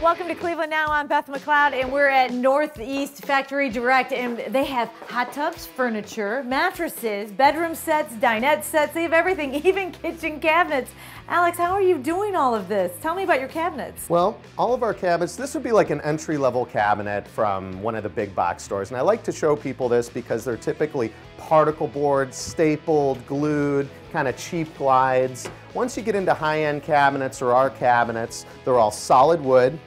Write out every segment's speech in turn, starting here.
Welcome to Cleveland Now. I'm Beth McLeod, and we're at Northeast Factory Direct, and they have hot tubs, furniture, mattresses, bedroom sets, dinette sets. They have everything, even kitchen cabinets. Alex, how are you doing all of this? Tell me about your cabinets. Well, all of our cabinets, this would be like an entry-level cabinet from one of the big box stores. And I like to show people this because they're typically particle board, stapled, glued, kind of cheap glides. Once you get into high-end cabinets or our cabinets, they're all solid wood.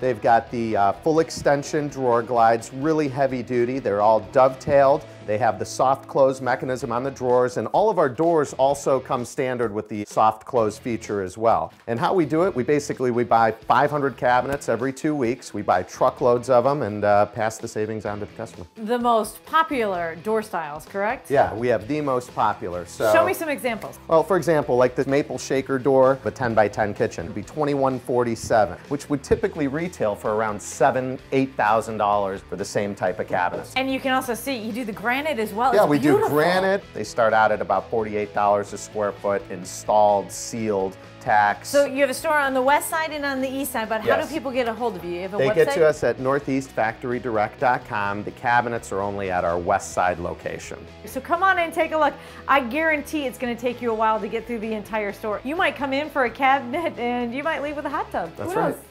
They've got the uh, full extension drawer glides, really heavy duty. They're all dovetailed. They have the soft close mechanism on the drawers, and all of our doors also come standard with the soft close feature as well. And how we do it, we basically, we buy 500 cabinets every two weeks. We buy truckloads of them and uh, pass the savings on to the customer. The most popular door styles, correct? Yeah, we have the most popular. So Show me some examples. Well, for example, like the maple shaker door, a 10 by 10 kitchen, would be 2147, which would typically retail for around seven, eight thousand dollars for the same type of cabinets. And you can also see you do the granite as well. Yeah, It's we beautiful. do granite. They start out at about $48 a square foot, installed, sealed, tax. So you have a store on the west side and on the east side, but how do people get a hold of you? You have a they website? get to us at northeastfactorydirect.com. The cabinets are only at our west side location. So come on and take a look. I guarantee it's going to take you a while to get through the entire store. You might come in for a cabinet and you might leave with a hot tub. That's Who knows? right.